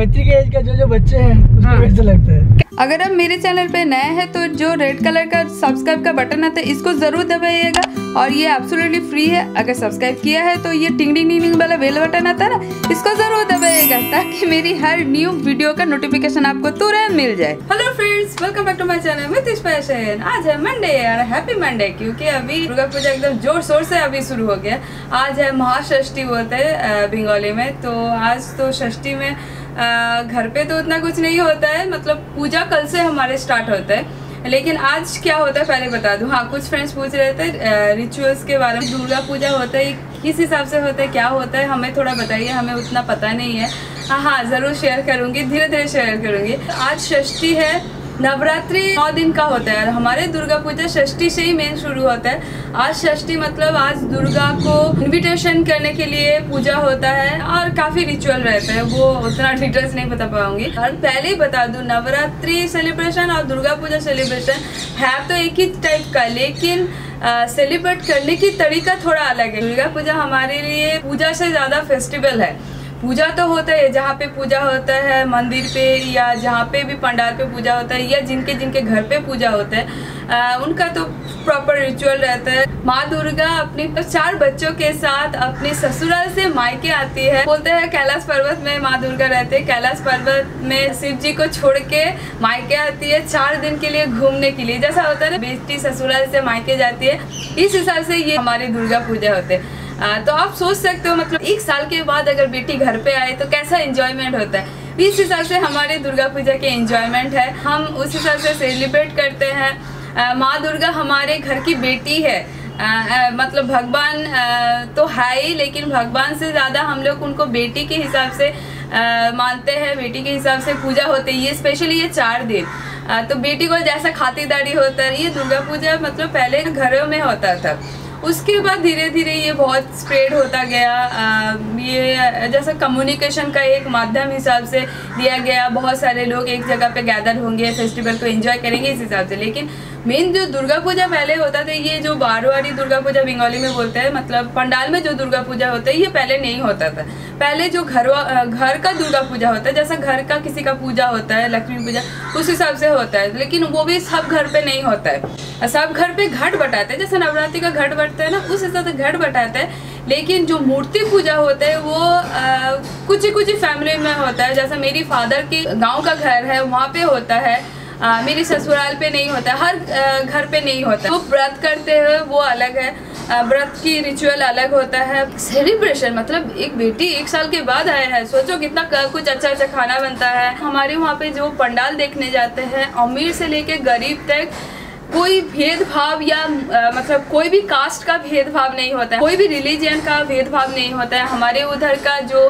बच्ची के एज का जो जो बच्चे हैं उसको हाँ। कैसे लगता है? अगर आप मेरे चैनल पे नए हैं तो जो रेड कलर का सब्सक्राइब का बटन आता है इसको ज़रूर दबाइएगा। और ये एब्सोल्युटली फ्री है। अगर सब्सक्राइब किया है तो ये टिंग टिंग टिंग वाला बेल बटन आता है ना इसको ज़रूर दबाइएगा ताकि मेरी हर न्यू वीडियो का नोटिफिकेशन आपको तुरंत मिल जाए। Hello friends welcome back to my channel with fashion आज है मंडे और हैप्पी मंडे क्योंकि अभी दुर्गा पूजा एकदम ज़ोर शोर से अभी शुरू हो गया। आज है महाषष्ठी बोलते हैं बंगाली में तो आज तो षष्ठी में घर पे तो उतना कुछ नहीं होता है मतलब पूजा कल से हमारे स्टार्ट होता है। लेकिन आज क्या होता है, पहले बता दूँ। हाँ कुछ फ्रेंड्स पूछ रहे थे रिचुअल्स के बारे में। दुर्गा पूजा होता है, किस हिसाब से होता है, क्या होता है, हमें थोड़ा बताइए, हमें उतना पता नहीं है। हाँ हाँ ज़रूर शेयर करूँगी धीरे धीरे शेयर करूँगी। आज षष्ठी है नवरात्रि नौ दिन का होता है और हमारे दुर्गा पूजा षष्ठी से ही मेन शुरू होता है। आज षष्ठी मतलब आज दुर्गा को इनविटेशन करने के लिए पूजा होता है और काफ़ी रिचुअल रहता है, वो उतना डिटेल्स नहीं बता पाऊँगी। और पहले ही बता दूँ, नवरात्रि सेलिब्रेशन और दुर्गा पूजा सेलिब्रेशन है तो एक ही टाइप का, लेकिन सेलिब्रेट करने की तरीका थोड़ा अलग है। दुर्गा पूजा हमारे लिए पूजा से ज़्यादा फेस्टिवल है। पूजा तो होता है जहाँ पे पूजा होता है मंदिर पे या जहाँ पे भी पंडाल पे पूजा होता है या जिनके जिनके घर पे पूजा होता है आ, उनका तो प्रॉपर रिचुअल रहता है। माँ दुर्गा अपनी चार बच्चों के साथ अपने ससुराल से मायके आती है। बोलते हैं कैलाश पर्वत में माँ दुर्गा रहते हैं। कैलाश पर्वत में शिव जी को छोड़ के मायके आती है चार दिन के लिए घूमने के लिए। जैसा होता है बेटी ससुराल से मायके जाती है। इस हिसाब से ये हमारी दुर्गा पूजा होते हैं। आ, तो आप सोच सकते हो मतलब एक साल के बाद अगर बेटी घर पे आए तो कैसा एंजॉयमेंट होता है? इस हिसाब से हमारे दुर्गा पूजा के एंजॉयमेंट है। हम उस हिसाब से सेलिब्रेट करते हैं। माँ दुर्गा हमारे घर की बेटी है। आ, आ, मतलब भगवान तो है ही लेकिन भगवान से ज़्यादा हम लोग उनको बेटी के हिसाब से मानते हैं। बेटी के हिसाब से पूजा होती है ये स्पेशली ये चार दिन। आ, तो बेटी को जैसा खातिरदारी होता है। ये दुर्गा पूजा मतलब पहले घरों में होता था। उसके बाद धीरे धीरे ये बहुत स्प्रेड होता गया। आ, ये जैसा कम्युनिकेशन का एक माध्यम हिसाब से दिया गया बहुत सारे लोग एक जगह पे गैदर होंगे फेस्टिवल को एंजॉय करेंगे इस हिसाब से। लेकिन मेन जो दुर्गा पूजा पहले होता था ये जो बारहवारी दुर्गा पूजा बंगाली में बोलते हैं मतलब पंडाल में जो दुर्गा पूजा होता है ये पहले नहीं होता था। पहले जो घर घर का दुर्गा पूजा होता है, जैसा घर का किसी का पूजा होता है, लक्ष्मी पूजा, उस हिसाब से होता है, लेकिन वो भी सब घर पे नहीं होता है। सब घर पे घट बटाते हैं, जैसे नवरात्रि का घट बटता है ना, उस हिसाब से घट बटाते हैं, लेकिन जो मूर्ति पूजा होता है, वो कुछ ही कुछ ही फैमिली में होता है, जैसा मेरी फादर के गाँव का घर है, वहाँ पे होता है आ, मेरी ससुराल पे नहीं होता हर घर पे नहीं होता। वो व्रत करते हैं वो अलग है। व्रत की रिचुअल अलग होता है। सेलिब्रेशन मतलब एक बेटी एक साल के बाद आया है। सोचो कितना कुछ अच्छा अच्छा खाना बनता है। हमारे वहाँ पे जो पंडाल देखने जाते हैं अमीर से लेके गरीब तक कोई भेदभाव या अ, मतलब कोई भी कास्ट का भेदभाव नहीं होता। है कोई भी रिलीजन का भेदभाव नहीं होता। है हमारे उधर का जो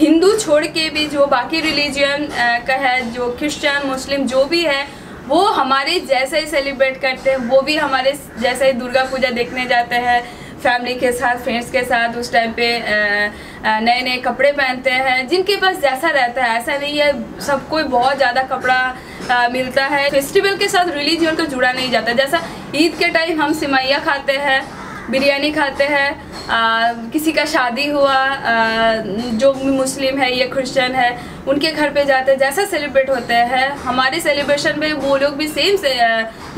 हिंदू छोड़ के भी जो बाकी रिलीजियन का है, जो क्रिश्चियन मुस्लिम जो भी है, वो हमारे जैसे ही सेलिब्रेट करते हैं, वो भी हमारे जैसे ही दुर्गा पूजा देखने जाते हैं फैमिली के साथ फ्रेंड्स के साथ उस टाइम पे नए नए कपड़े पहनते हैं, जिनके पास जैसा रहता है, ऐसा नहीं है, सबको बहुत ज़्यादा कपड़ा मिलता है। फेस्टिवल के साथ रिलीजियन को जुड़ा नहीं जाता। जैसा ईद के टाइम हम सिमैया खाते हैं बिरयानी खाते हैं किसी का शादी हुआ आ, जो मुस्लिम है या क्रिश्चियन है उनके घर पे जाते हैं जैसा सेलिब्रेट होते हैं। हमारे सेलिब्रेशन में वो लोग भी सेम से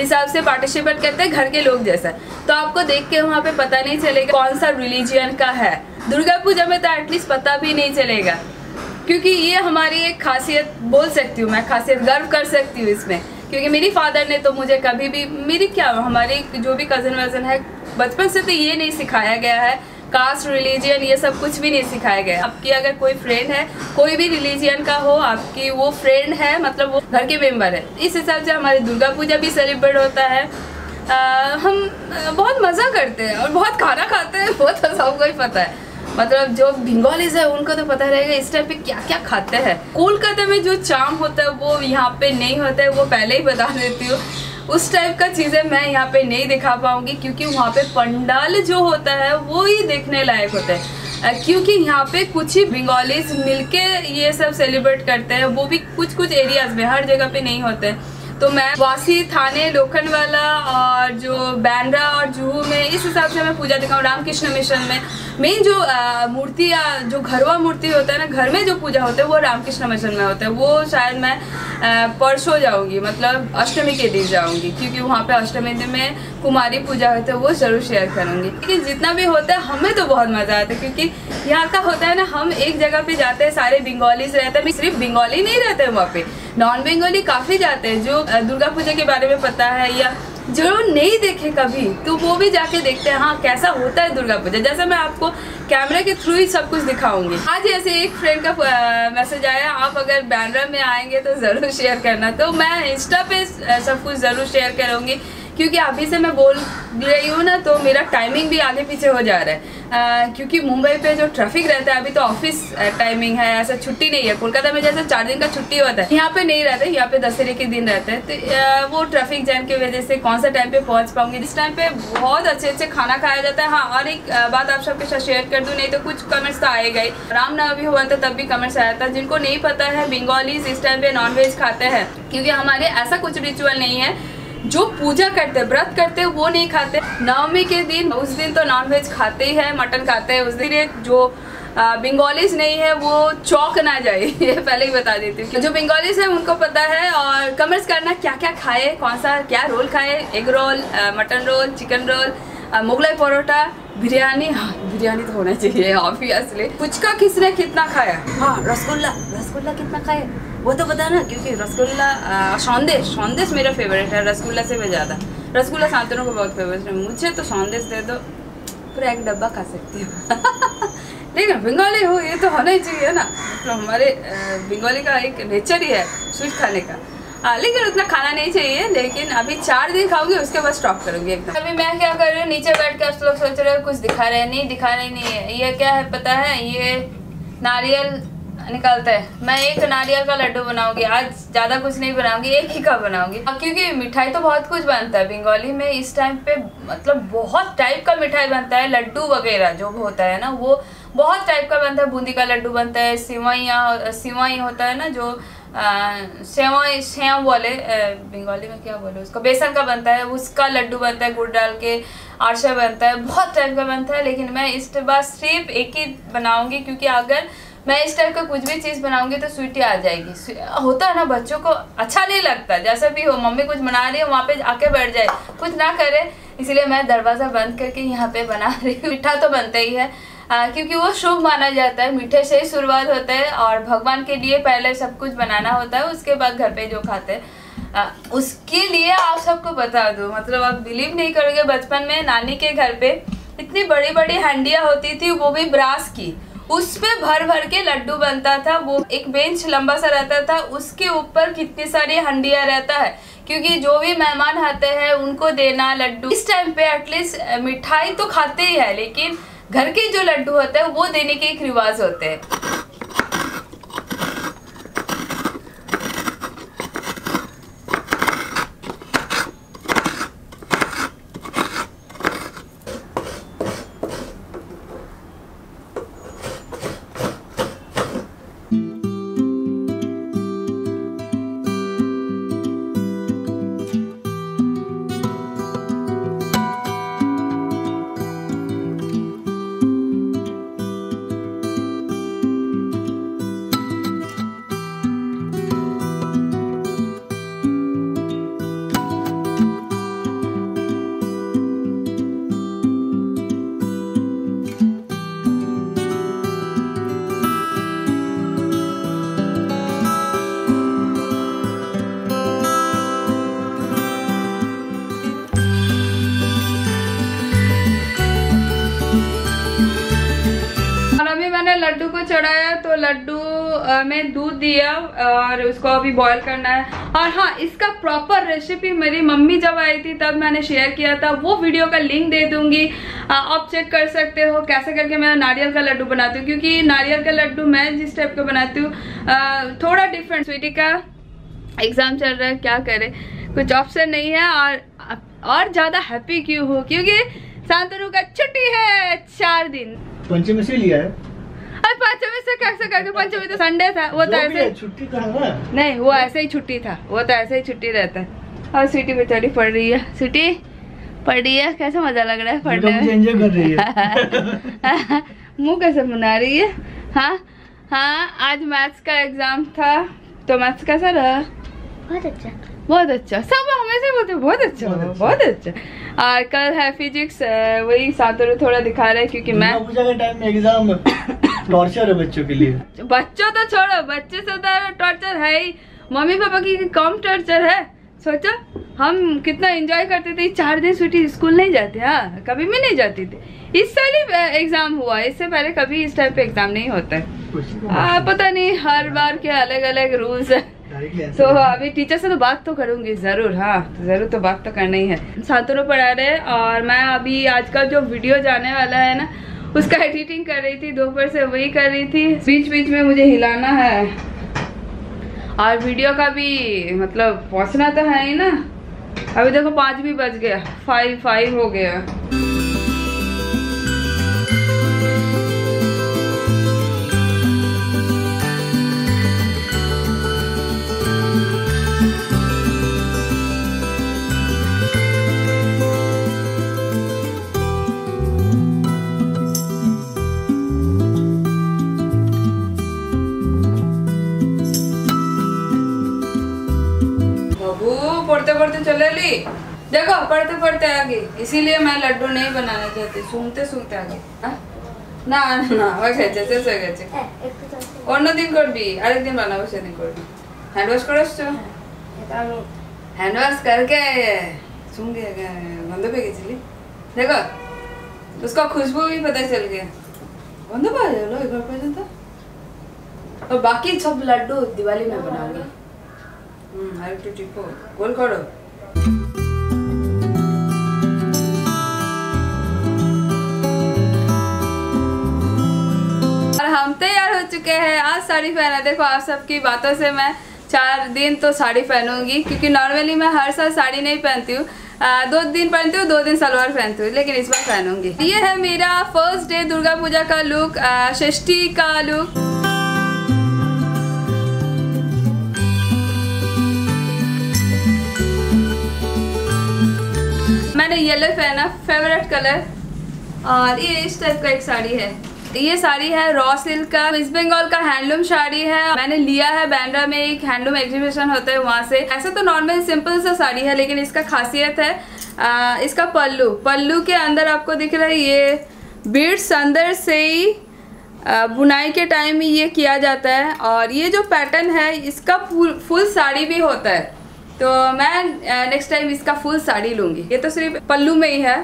हिसाब से पार्टिसिपेट करते हैं घर के लोग जैसा। तो आपको देख के वहाँ पे पता नहीं चलेगा कौन सा रिलीजियन का है। दुर्गा पूजा में तो एटलीस्ट पता भी नहीं चलेगा। क्योंकि ये हमारी एक खासियत बोल सकती हूँ मैं खासियत गर्व कर सकती हूँ इसमें। क्योंकि मेरी फादर ने तो मुझे कभी भी मेरी क्या हमारी जो भी कज़न वज़न है बचपन से तो ये नहीं सिखाया गया है कास्ट रिलीजियन ये सब कुछ भी नहीं सिखाया गया आपकी अगर कोई फ्रेंड है कोई भी रिलीजियन का हो आपकी वो फ्रेंड है मतलब वो घर के मेंबर है। इस हिसाब से हमारी दुर्गा पूजा भी सेलिब्रेट होता है। आ, हम बहुत मज़ा करते हैं और बहुत खाना खाते हैं वो तो सबको ही पता है। मतलब जो बंगालीज है उनको तो पता रहेगा इस टाइम पे क्या क्या खाते हैं। कोलकाता में जो चाम होता है वो यहाँ पे नहीं होता है वो पहले ही बता देती हूँ। उस टाइप का चीज़ें मैं यहाँ पे नहीं दिखा पाऊँगी, क्योंकि वहाँ पे पंडाल जो होता है, वो ही देखने लायक होता है। क्योंकि यहाँ पे कुछ ही बंगालीज मिलके ये सब सेलिब्रेट करते हैं, वो भी कुछ कुछ एरियाज़ में, हर जगह पे नहीं होते हैं। तो मैं वासी थाने, लोखंडवाला और जो बैंड्रा और जुहू में, इस हिसाब से मैं पूजा दिखाऊँ, रामकृष्ण मिशन में। मेन जो मूर्ति या जो घरवा मूर्ति होता है ना, घर में जो पूजा होता है, वो रामकृष्ण मिशन में होता है। वो शायद मैं परसों जाऊँगी मतलब अष्टमी के दिन जाऊँगी, क्योंकि वहाँ पे अष्टमी दिन में कुमारी पूजा होता है, वो ज़रूर शेयर करूँगी। लेकिन जितना भी होता है, हमें तो बहुत मज़ा आता है, क्योंकि यहाँ का होता है ना, हम एक जगह पे जाते हैं, सारे बंगालीज रहते हैं, सिर्फ़ बंगाली नहीं रहते वहाँ पे। नॉन बंगाली काफ़ी जाते हैं, जो दुर्गा पूजा के बारे में पता है, या जो नहीं देखे कभी तो वो भी जाके देखते हैं हाँ कैसा होता है दुर्गा पूजा। जैसे मैं आपको कैमरे के थ्रू ही सब कुछ दिखाऊँगी। आज ऐसे एक फ्रेंड का मैसेज आया, आप अगर बैंड्रा में आएँगे तो ज़रूर शेयर करना। तो मैं इंस्टा पे सब कुछ ज़रूर शेयर करूँगी। क्योंकि अभी से मैं बोल रही हूँ ना तो मेरा टाइमिंग भी आगे पीछे हो जा रहा है। अ, क्योंकि मुंबई पे जो ट्रैफ़िक रहता है अभी तो ऑफ़िस टाइमिंग है ऐसा छुट्टी नहीं है। कोलकाता में जैसे चार दिन का छुट्टी होता है यहाँ पे नहीं रहता है यहाँ पे दशहरे के दिन रहते हैं। तो वो ट्रैफ़िक जैम की वजह से कौन सा टाइम पे पहुँच पाऊँगी? इस टाइम पे बहुत अच्छे अच्छे खाना खाया जाता है हाँ और एक बात आप सबके साथ शेयर कर दूँ नहीं तो कुछ कमेंट्स तो आएगा ही रामनवमी हुआ था तब भी कमेंट्स आया था। जिनको नहीं पता है बंगालीज इस टाइम पे नॉनवेज खाते हैं क्योंकि हमारे ऐसा कुछ रिचुअल नहीं है। जो पूजा करते हैं, व्रत करते हैं, वो नहीं खाते। नवमी के दिन, उस दिन तो नॉनवेज खाते ही है, मटन खाते हैं। उस दिन एक जो बंगालीज नहीं है, वो चौक ना जाए। ये पहले ही बता देती हूँ जो बंगालीज है, उनको पता है और कमेंट्स करना क्या क्या खाए कौन सा क्या रोल खाए? Egg roll mutton roll chicken roll Mughlai paratha, biryani. हाँ बिरयानी तो होना चाहिए ऑब्वियसली पुचका किसने कितना खाया? हाँ रसगुल्ला। रसगुल्ला कितना खाया वो तो पता ना, क्योंकि रसगुल्ला सौंदेश सौंदेश मेरा फेवरेट है, रसगुल्ला से भी ज़्यादा। रसगुल्ला शांतनु को बहुत फेवरेट है। मुझे तो सौंदेश दे दो, पूरा एक डब्बा खा सकती हूँ। लेकिन बंगाली हो, ये तो होना ही चाहिए ना। मतलब हमारे बंगाली का एक नेचर ही है स्वीट खाने का। हाँ लेकिन उतना खाना नहीं चाहिए, लेकिन अभी चार दिन खाऊँगी उसके बाद स्टॉप करूँगी एकदम। अभी मैं क्या कर रही हूँ, नीचे बैठ के आप लोग सोच रहे हो, कुछ दिखा रहे हैं, नहीं दिखा रहे नहीं है। ये क्या है, पता है? ये नारियल निकालता है। मैं एक नारियल का लड्डू बनाऊँगी, आज ज़्यादा कुछ नहीं बनाऊँगी, एक ही का बनाऊँगी। क्योंकि मिठाई तो बहुत कुछ बनता है, बंगाली में इस टाइम पे मतलब बहुत टाइप का मिठाई बनता है, लड्डू वगैरह जो होता है ना, वो बहुत टाइप का बनता है। बूंदी का लड्डू बनता है सिवैया सिवाई होता है ना, जो सेवई सेव बोले बंगाली में क्या बोले उसको, बेसन का बनता है, उसका लड्डू बनता है, गुड़ डाल के आरसा बनता है, बहुत टाइप का बनता है, लेकिन मैं इस बार सिर्फ़ एक ही बनाऊँगी, क्योंकि अगर मैं इस टाइप का कुछ भी चीज़ बनाऊँगी तो स्वीटी आ जाएगी। होता है ना बच्चों को अच्छा नहीं लगता। जैसा भी हो मम्मी कुछ बना रही है वहाँ पे आके बैठ जाए। कुछ ना करे इसलिए मैं दरवाज़ा बंद करके यहाँ पे बना रही हूँ। मीठा तो बनता ही है। आ, क्योंकि वो शुभ माना जाता है। मीठे से ही शुरुआत होता है और भगवान के लिए पहले सब कुछ बनाना होता है उसके बाद घर पे जो खाते हैं। आ, उसके लिए आप सबको बता दो मतलब आप बिलीव नहीं करोगे बचपन में नानी के घर पे इतनी बड़ी बड़ी हंडियाँ होती थी वो भी ब्रास की। उस पे भर भर के लड्डू बनता था, वो एक बेंच लंबा सा रहता था, उसके ऊपर कितनी सारी हंडिया रहता है, क्योंकि जो भी मेहमान आते हैं, उनको देना लड्डू। इस टाइम पे एटलीस्ट मिठाई तो खाते ही है, लेकिन घर के जो लड्डू होते हैं, वो देने के एक रिवाज होते हैं। में दूध दिया और उसको अभी बॉईल करना है। और हाँ इसका प्रॉपर रेसिपी मेरी मम्मी जब आई थी, तब मैंने शेयर किया था। वो वीडियो का लिंक दे दूँगी। आप चेक कर सकते हो कैसे करके मैं नारियल का लड्डू बनाती हूँ। क्योंकि नारियल का लड्डू मैं जिस टाइप का बनाती हूँ थोड़ा डिफरेंट स्वीटी का एग्ज़ाम चल रहा है, क्या करे? कुछ ऑप्शन नहीं है और और ज़्यादा हैप्पी क्यों हूँ? क्योंकि शांतनु का छुट्टी है चार दिन। पंचमी से लिया है। पंचमी से कैसे करके पंचमी तो संडे था वो तो ऐसे छुट्टी तो है ना। नहीं वो ऐसे ही छुट्टी था वो तो ऐसे ही छुट्टी रहता है। और सिटी बेचारी पढ़ रही है। सिटी पढ़ रही है? कैसा मज़ा लग रहा है पढ़ने में? एंजॉय कर रही है। मुँह कैसे बना रही है? हाँ हाँ आज मैथ्स का एग्ज़ाम था। तो मैथ्स कैसा रहा? बहुत अच्छा। बहुत अच्छा। सब हमेशा बोलते बहुत अच्छा बहुत अच्छा। अच्छा। और कल है फिजिक्स वही सातों थोड़ा दिखा रहे हैं क्योंकि मैं पूजा के टाइम में एग्ज़ाम टॉर्चर है बच्चों के लिए। बच्चों तो छोड़ो बच्चे से तो टॉर्चर है ही। मम्मी पापा की कम टॉर्चर है। सोचो हम कितना एंजॉय करते थे चार दिन छुट्टी स्कूल नहीं जाते हाँ कभी भी नहीं जाती थी। इस साल ही एग्ज़ाम हुआ इससे पहले कभी इस टाइम पे एग्ज़ाम नहीं होता है। आ, पता नहीं हर बार के अलग अलग रूल्स है तो। अभी टीचर से तो बात तो करूँगी ज़रूर हाँ ज़रूर तो बात तो करना ही। है सातों पढ़ा रहे और मैं अभी आज का जो वीडियो जाने वाला है ना उसका एडिटिंग कर रही थी, दोपहर से वही कर रही थी। बीच बीच में मुझे हिलाना है। और वीडियो का भी मतलब पहुँचना तो है ही ना। अभी देखो पाँच भी बज गया। फाइव फाइव हो गया। पढ़ते पढ़ते आगे इसीलिए मैं लड्डू नहीं बनाना चाहती सुनते सुनते आगे हाँ? না না হয়ে গেছে শেষ হয়ে গেছে হ্যাঁ একটু তো আছে। অন্যদিন করবি আরেকদিন বানাবো সেদিন করবি হ্যান্ড ওয়াশ করে আসছো এটা আমি হ্যান্ড ওয়াশ करके सुन गया गंदे पे गई देखो उसका खुशबू भी पता चल गया गंदे पा लो एक बार पर्यंत और बाकी सब लड्डू दिवाली में बनाऊंगी हम्म আর একটু টিপো গোল করো हम तैयार हो चुके हैं। आज साड़ी पहना देखो आप सबकी बातों से मैं चार दिन तो साड़ी पहनूँगी क्योंकि नॉर्मली मैं हर साल साड़ी नहीं पहनती हूँ। दो दिन पहनती हूँ दो दिन सलवार पहनती हूँ लेकिन इस बार पहनूँगी। ये है मेरा फ़र्स्ट डे दुर्गा पूजा का लुक आ, षष्ठी का लुक मैंने येलो पहना फेवरेट कलर और ये इस टाइप का एक साड़ी है। ये साड़ी है रॉ सिल्क का। वेस्ट बंगाल का हैंडलूम साड़ी है। मैंने लिया है बैंड्रा में एक हैंडलूम एग्जीबिशन होता है वहाँ से। ऐसा तो नॉर्मल सिंपल सा साड़ी है लेकिन इसका खासियत है आ, इसका पल्लू। पल्लू के अंदर आपको दिख रहा है ये बीड्स अंदर से ही बुनाई के टाइम ही ये किया जाता है। और ये जो पैटर्न है इसका फुल फुल साड़ी भी होता है। तो मैं नेक्स्ट टाइम इसका फुल साड़ी लूँगी। ये तो सिर्फ़ पल्लू में ही है।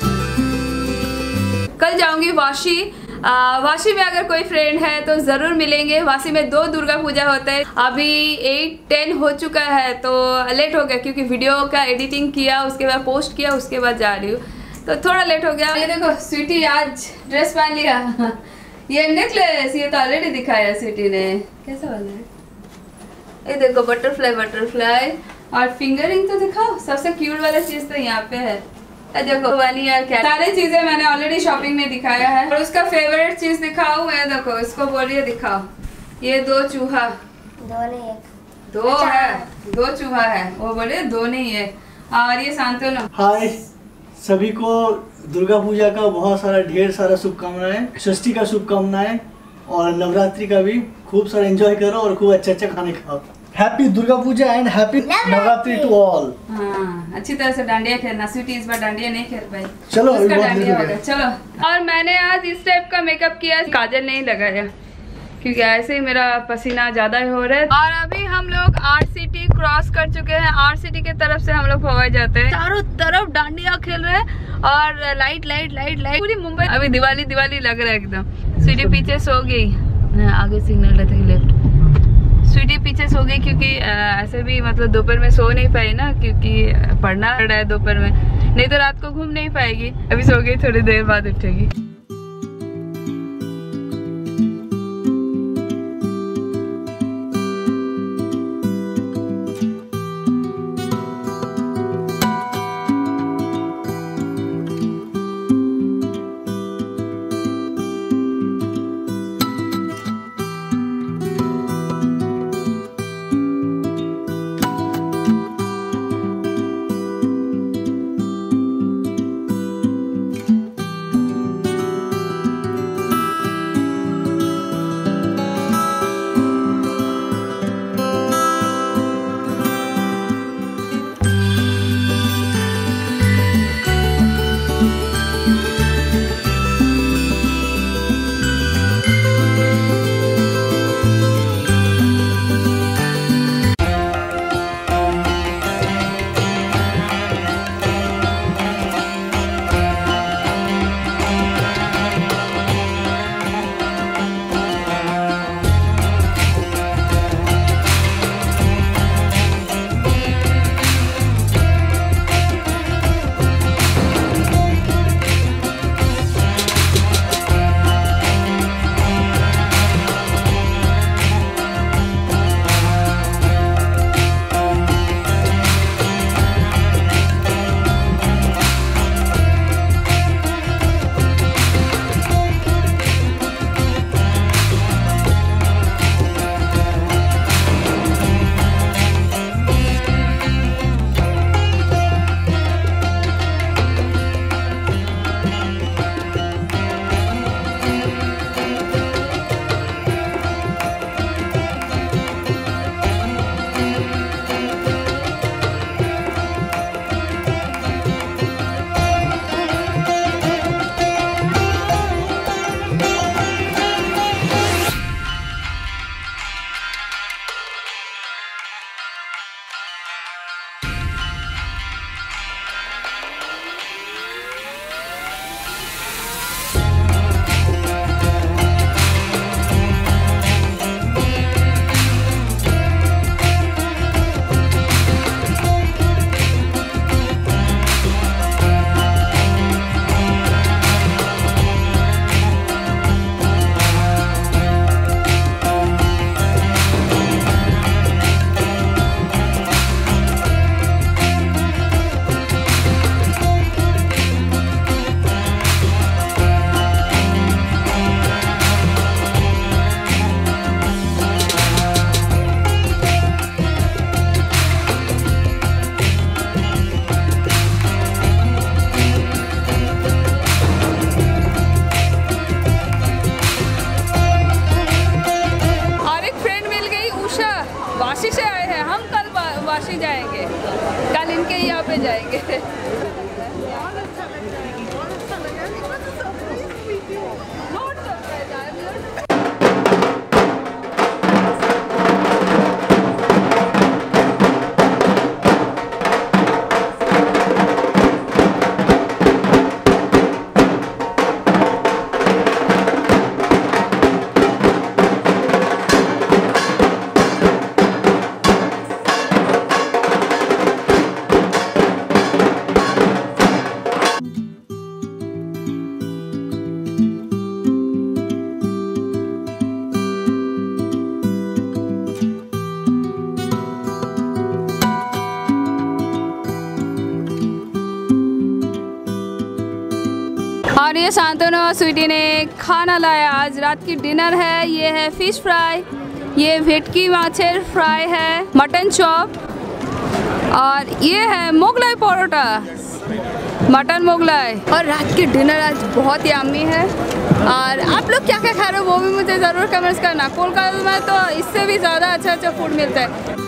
कल जाऊँगी वाशी। आ, वाशी में अगर कोई फ्रेंड है तो ज़रूर मिलेंगे। वाशी में दो दुर्गा पूजा होता है। अभी एट टेन हो चुका है तो लेट हो गया क्योंकि वीडियो का एडिटिंग किया उसके बाद पोस्ट किया उसके बाद जा रही हूँ। तो थोड़ा लेट हो गया। ये देखो स्वीटी आज ड्रेस पहन लिया। ये नेकलेस ये तो ऑलरेडी दिखाया स्वीटी ने। कैसा वाला है? ये देखो बटरफ्लाई बटरफ्लाई और फिंगरिंग तो दिखाओ सबसे क्यूट वाला चीज़ तो यहाँ पे है। देखो वाली यार क्या सारी चीज़ें मैंने ऑलरेडी शॉपिंग में दिखाया है। और उसका फेवरेट चीज़ दिखाओ मैं देखो इसको बोलिए दिखाओ। ये दो चूहा। दो नहीं एक। दो है दो चूहा है। वो बोले दो नहीं है। और ये शांतनु। हाय सभी को दुर्गा पूजा का बहुत सारा ढेर सारा शुभकामनाएँ षष्ठी का शुभकामनाएँ और नवरात्रि का भी खूब सारा एंजॉय करो और खूब अच्छा अच्छा खाने खाओ। Happy Durga Puja and happy Navratri. To all हाँ अच्छी तरह से डांडिया खेलना स्वीटी इस बार डांडिया नहीं खेल पाई चलो, उसका डांडिया चलो। और मैंने आज इस टाइप का मेकअप किया काजल नहीं लगाया। क्योंकि ऐसे ही मेरा पसीना ज़्यादा ही हो रहा है। और अभी हम लोग आर सिटी क्रॉस कर चुके हैं। आर सिटी की तरफ़ से हम लोग भवाई जाते हैं। चारों तरफ़ डांडिया खेल रहे हैं। और लाइट लाइट लाइट लाइट पूरी मुंबई अभी दिवाली दिवाली लग रहा है एकदम। सिटी पीछे सो गई। आगे सिग्नल रहता है लेफ़्ट स्वीटी पीछे सो गई क्योंकि ऐसे भी मतलब दोपहर में सो नहीं पाई ना, क्योंकि पढ़ना पड़ रहा है दोपहर में। नहीं तो रात को घूम नहीं पाएगी। अभी सो गई, थोड़ी देर बाद उठेगी। से आए हैं। हम कल वाशी जाएँगे। कल इनके यहाँ पे जाएँगे। और ये शांतनु और स्वीटी ने खाना लाया। आज रात की डिनर है। ये है फ़िश फ्राई। ये भेटकी माछेर फ्राई है, मटन चॉप। और ये है मोगलाई परोटा मटन मोगलाई। और रात की डिनर आज बहुत ही आमी है। और आप लोग क्या क्या खा रहे हो वो भी मुझे ज़रूर कमेंट्स करना। कोलकाता में तो इससे भी ज़्यादा अच्छा अच्छा फ़ूड मिलता है।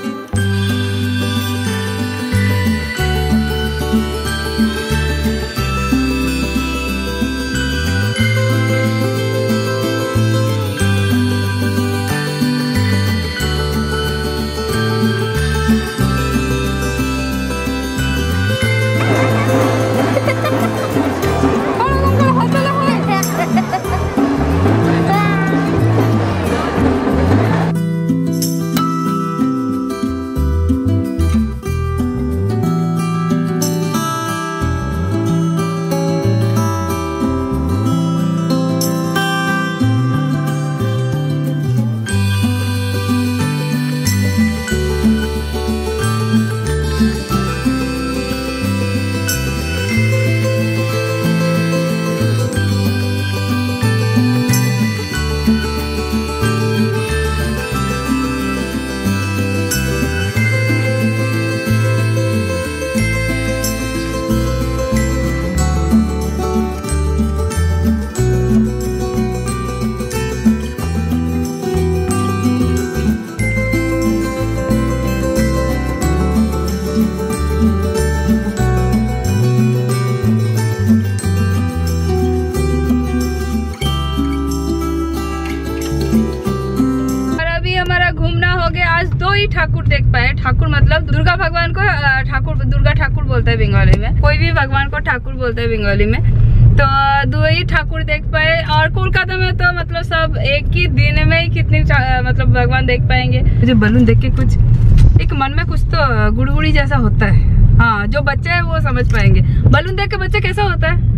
बोलते हैं बंगाली में। कोई भी भगवान को ठाकुर बोलते हैं बंगाली में। तो दो ही ठाकुर देख पाए और कोलकाता में तो मतलब सब एक ही दिन में ही कितने मतलब भगवान देख पाएँगे। मुझे बलून देख के कुछ एक मन में कुछ तो गुड़गुड़ी जैसा होता है। हाँ जो बच्चे है वो समझ पाएँगे। बलून देख के बच्चे कैसा होता है?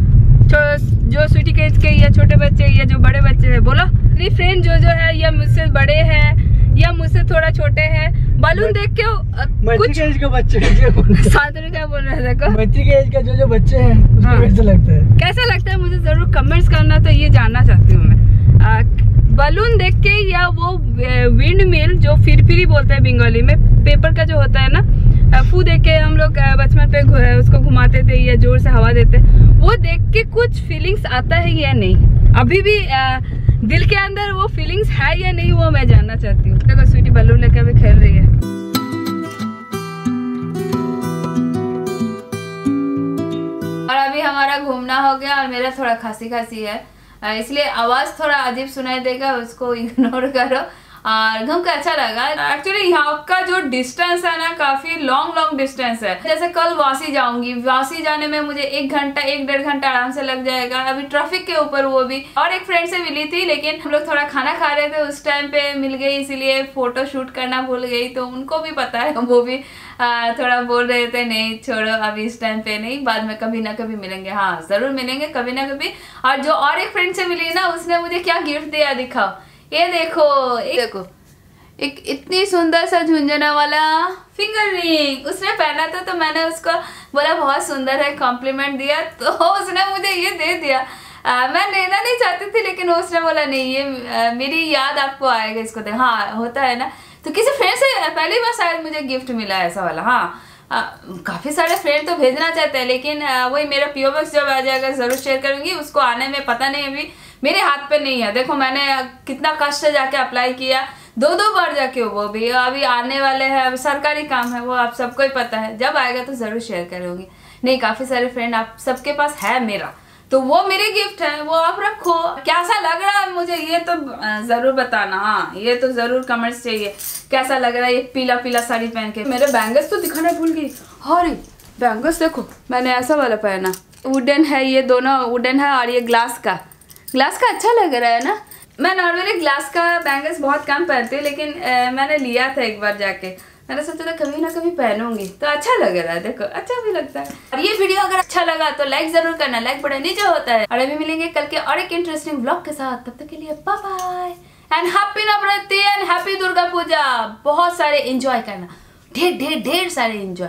जो स्वीटी केज के या छोटे बच्चे या जो बड़े बच्चे हैं, बोलो। मेरी फ्रेंड जो जो है, या मुझसे बड़े हैं, या मुझसे थोड़ा छोटे हैं बलून देख के कुछ एज के बच्चे क्या क्या बोल रहे देखो। मैट्रिक एज का जो जो बच्चे हैं उसको हाँ। कैसे लगता है? कैसा लगता है मुझे ज़रूर कमेंट्स करना तो ये जानना चाहती हूँ मैं। बलून देख के या वो विंड मिल जो फिरफिरी बोलते हैं बंगाली में पेपर का जो होता है ना फू देख के हम लोग बचपन पे उसको घुमाते थे या ज़ोर से हवा देते। वो देख के कुछ फीलिंग्स आता है या नहीं? अभी भी आ, दिल के अंदर वो फीलिंग्स है या नहीं वो मैं जानना चाहती हूँ। देखो, स्वीटी बलून लेके अभी खेल रही है। और अभी हमारा घूमना हो गया और मेरा थोड़ा खांसी खांसी है। इसलिए आवाज़ थोड़ा अजीब सुनाई देगा, उसको इग्नोर करो। घूम के अच्छा लगा। एक्चुअली यहाँ का जो डिस्टेंस है ना काफ़ी लॉन्ग लॉन्ग डिस्टेंस है। जैसे कल वासी जाऊँगी वासी जाने में मुझे एक घंटा एक डेढ़ घंटा आराम से लग जाएगा। अभी ट्रैफ़िक के ऊपर वो भी। और एक फ्रेंड से मिली थी लेकिन हम लोग थोड़ा खाना खा रहे थे उस टाइम पे मिल गई इसीलिए फ़ोटो शूट करना भूल गई तो उनको भी पता है वो भी आ, थोड़ा बोल रहे थे नहीं छोड़ो अभी इस टाइम पे नहीं बाद में कभी ना कभी मिलेंगे। हाँ ज़रूर मिलेंगे कभी ना कभी। और जो और एक फ्रेंड से मिली ना उसने मुझे क्या गिफ्ट दिया दिखाओ। ये देखो ये देखो। एक इतनी सुंदर सा झुंझुना वाला फिंगर रिंग उसने पहना था तो मैंने उसको बोला बहुत सुंदर है कॉम्प्लीमेंट दिया। तो उसने मुझे ये दे दिया। आ, मैं लेना नहीं चाहती थी लेकिन उसने बोला नहीं ये आ, मेरी याद आपको आएगा इसको दे हाँ होता है ना। तो किसी फ्रेंड से पहली बार शायद मुझे गिफ्ट मिला ऐसा वाला हाँ। काफ़ी सारे फ्रेंड तो भेजना चाहते हैं, लेकिन वही मेरा पीओ बॉक्स जब आ जाएगा ज़रूर शेयर करूँगी, उसको आने में पता नहीं अभी, मेरे हाथ पे नहीं है। देखो, मैंने कितना कष्ट जाके अप्लाई किया दो दो बार जाके वो भी, अभी आने वाले हैं सरकारी काम है, वो आप सबको ही पता है, जब आएगा तो ज़रूर शेयर करूँगी। नहीं, काफ़ी सारे फ्रेंड आप सबके पास है मेरा। तो वो मेरे गिफ्ट है वो आप रखो। कैसा लग रहा है मुझे? ये तो ज़रूर बताना। हाँ ये तो ज़रूर कमेंट्स चाहिए। कैसा लग रहा है ये पीला पीला साड़ी पहन के? मेरे बैंगल्स तो दिखाना भूल गई। अरे बैंगल्स देखो मैंने ऐसा वाला पहना। वुडन है ये दोनों वुडन है और ये ग्लास का। ग्लास का अच्छा लग रहा है ना? मैं नॉर्मली ग्लास का बैंगल्स बहुत कम पहनती हूँ लेकिन अ, मैंने लिया था एक बार जाके। मैंने सोचा था कभी ना कभी पहनूँगी। तो अच्छा लग रहा है, देखो अच्छा भी लगता है। और ये वीडियो अगर अच्छा लगा तो लाइक ज़रूर करना लाइक बड़ा नीचे होता है। और अभी मिलेंगे कल के और एक इंटरेस्टिंग ब्लॉग के साथ। तब तक के लिए bye and happy Navratri and happy Durga Puja. बहुत सारे एंजॉय करना। ढेर ढेर ढेर सारे एंजॉय